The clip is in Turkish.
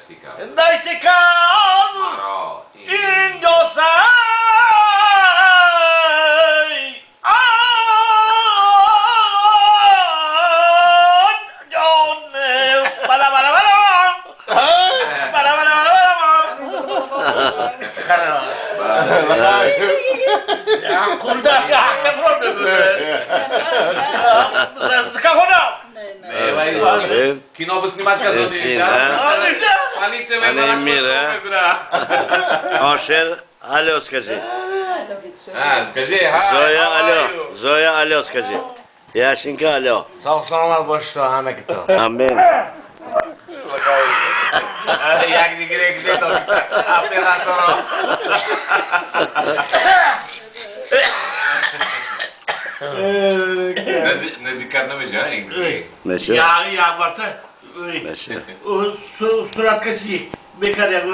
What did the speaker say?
Dajtikam. Dajtikam. Maro. Indosai. An. Jonne. Bala bala bala. Bala bala bala Panice Ale Mire. Osher, алло скажи. Ha, скажи, ha. Zoya how are алло. you? Zoya алло скажи. Яшенька алло. Sağ olsun boşluğa Hamekito. Amen. Jak nie gre gre to. Operatoro. Nazi nazi karnamış ha İngiliz. Meşe. Ya, ya, Marta. Meşe. Surat kasi. Bekar ya,